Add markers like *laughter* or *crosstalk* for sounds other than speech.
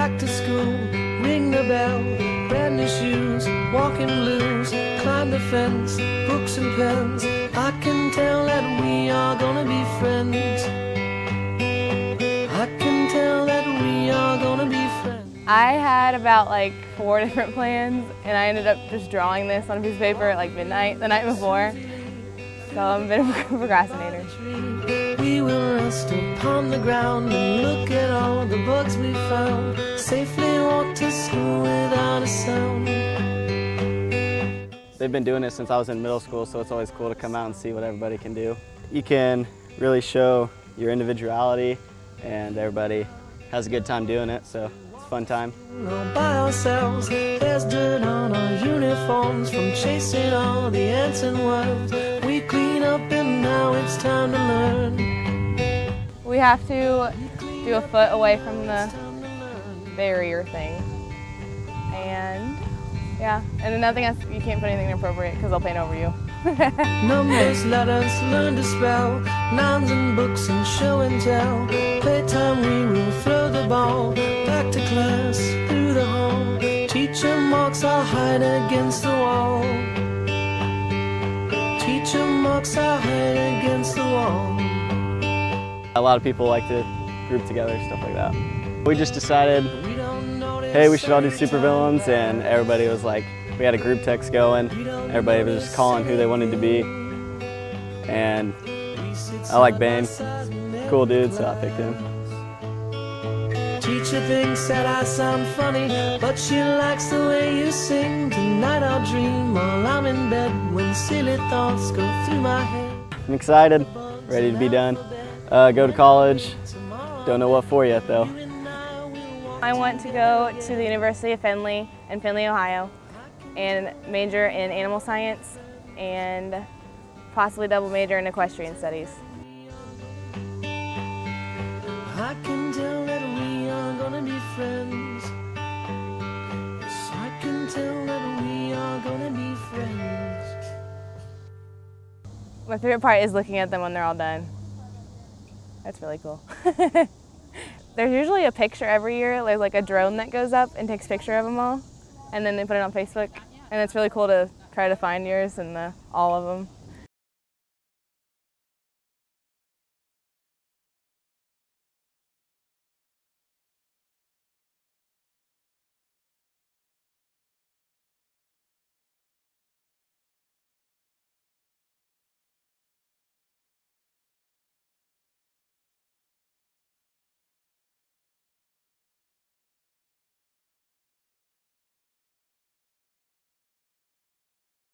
back to school, ring the bell, brand new shoes, walking blues, climb the fence, books and pens. I can tell that we are gonna be friends. I can tell that we are gonna be friends. I had about like four *laughs* different plans and I ended up just drawing this on a piece of paper at like midnight the night before. So I'm a bit of a *laughs* procrastinator. We will rest upon the ground and look at all the bugs we found. Safely walk to school without a sound. They've been doing it since I was in middle school, so it's always cool to come out and see what everybody can do. You can really show your individuality and everybody has a good time doing it, so it's a fun time. All by ourselves, there's dirt on our uniforms from chasing all the ants and worms. We clean up and now it's time to learn. We have to do a foot away from the barrier thing. And yeah, and another thing is you can't put anything inappropriate because they'll paint over you. *laughs* Numbers, letters, learn to spell, nouns and books and show and tell. Playtime, we will throw the ball back to class through the hall. Teacher marks our hide against the wall. Teacher marks our hide against the wall. A lot of people like to group together, stuff like that. We just decided, We don't notice hey, we should all do supervillains, and everybody was like, we had a group text going. Everybody was just calling who they wanted to be. And I like Bane, cool dude, so I picked him. Teacher thinks that I sound funny, but she likes the way you sing. Tonight I'll dream while I'm in bed when silly thoughts go through my head. I'm excited, ready to be done. Uh, go to college, don't know what for yet though. I want to go to the University of Findlay in Findlay, Ohio, and major in animal science and possibly double major in equestrian studies. I can tell that we are gonna be friends. Yes, I can tell that we are gonna be friends. My favorite part is looking at them when they're all done. That's really cool. *laughs* There's usually a picture every year, there's like a drone that goes up and takes picture of them all, and then they put it on Facebook, and it's really cool to try to find yours and the, all of them.